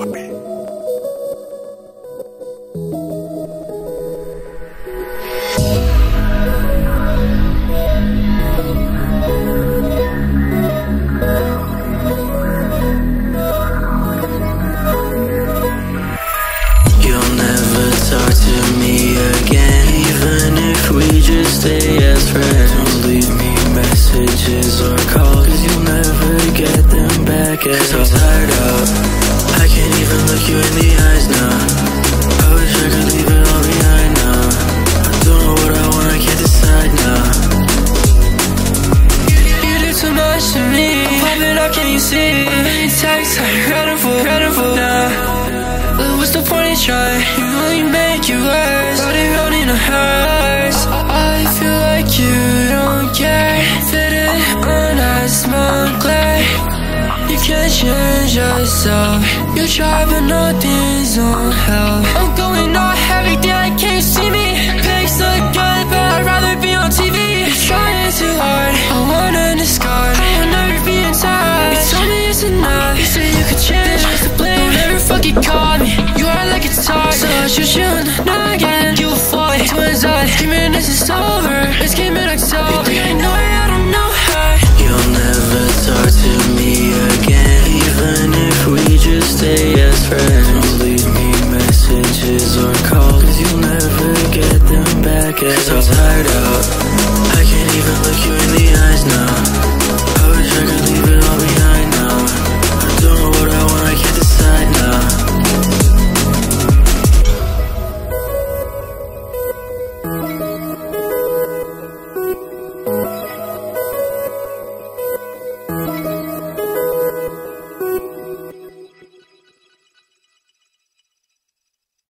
on me. stay as friends Don't leave me messages or calls Cause you'll never get them back at I'm tired of see? Many texts, I read them for, read for now But what's the point in trying? You only make it worse. Got it a hearse I feel like you don't care. Fit it on glare You can't change yourself. You try but nothing's on hell. I'm going twins eye, screaming over. It's came in October You think I know her, I don't know her You'll never talk to me again Even if we just stay as friends. Don't leave me messages or calls Cause you'll never get them back Cause I'm tired out